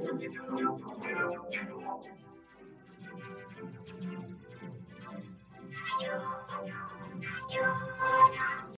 you